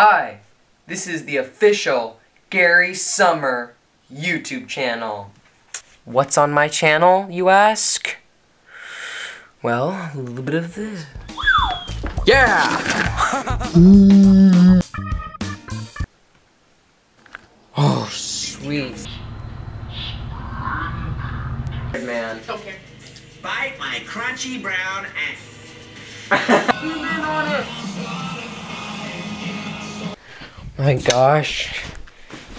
Hi, this is the official Gary Summer YouTube channel. What's on my channel, you ask? Well, a little bit of this. Yeah! oh, sweet. Man. Okay. Bite my crunchy brown ass. My gosh.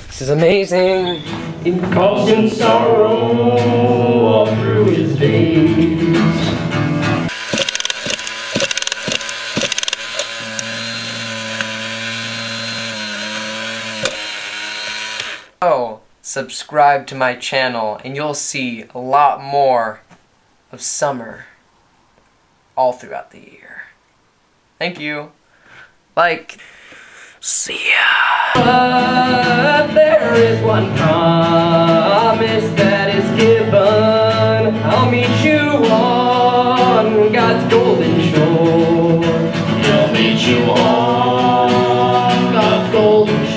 This is amazing. Caused him sorrow all through his days. Oh, subscribe to my channel and you'll see a lot more of summer all throughout the year. Thank you. Like, See ya. But there is one promise that is given. I'll meet you on God's golden shore. I'll meet you on God's golden shore.